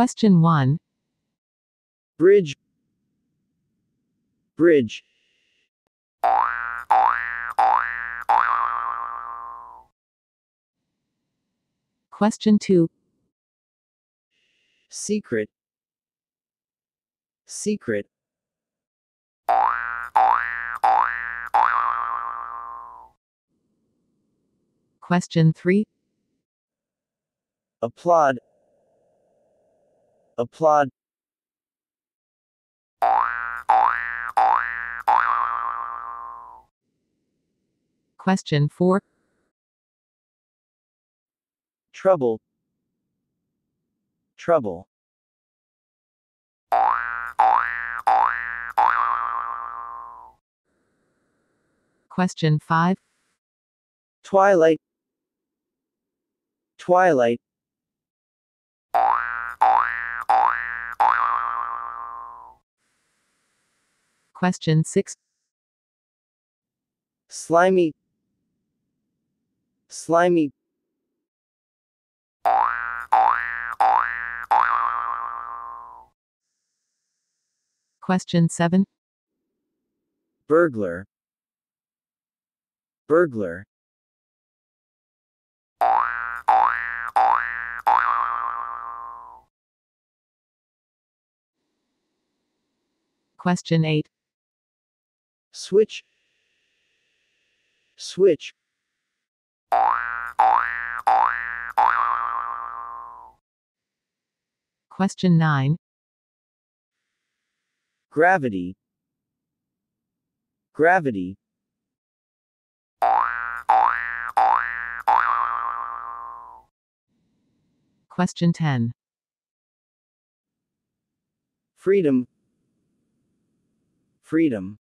Question 1. Bridge. Bridge. Question 2. Secret. Secret. Question 3. Applaud. Applaud. Question 4. Trouble. Trouble. Question 5. Twilight. Twilight. Question 6. Slimy. Slimy. Question 7. Burglar. Burglar. Question 8. Switch. Switch. Question 9. Gravity. Gravity. Question 10. Freedom. Freedom.